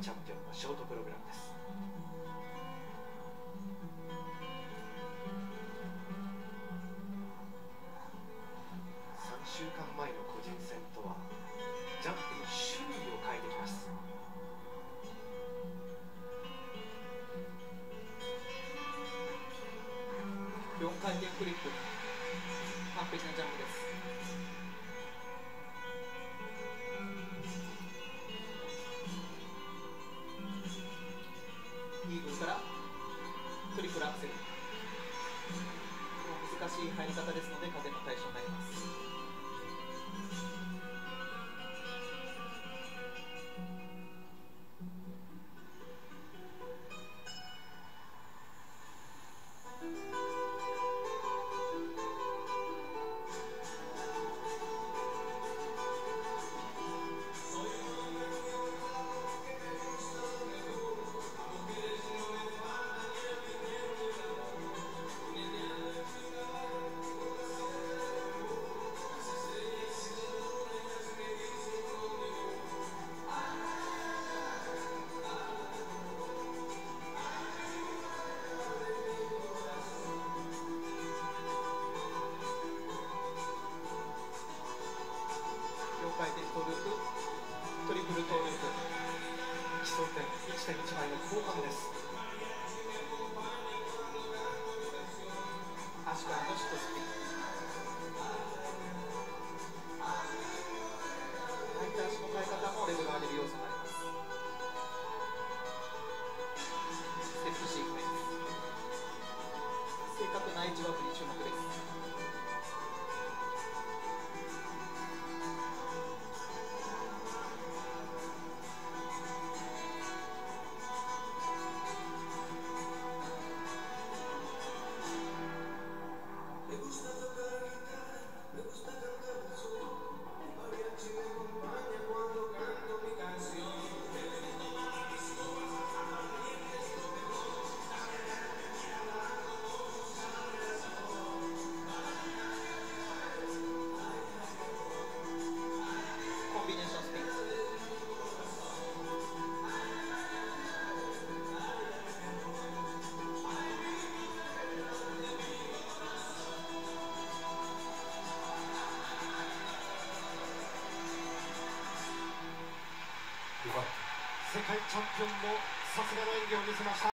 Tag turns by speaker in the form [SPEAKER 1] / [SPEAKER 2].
[SPEAKER 1] チャンピオンのショートプログラムです。3週間前の個人戦とはジャンプの種類を変えてきます。
[SPEAKER 2] 4回転フリップ。完璧なジャンプです。イーグルからトリプルアクセル。難しい入り方ですので加点の対象になります。
[SPEAKER 1] 基礎点1.1倍の後半です。
[SPEAKER 2] 足からのシットスピン相手足の変え方もレベル上げ
[SPEAKER 1] 世界チャンピオンもさすがの演技を見せました。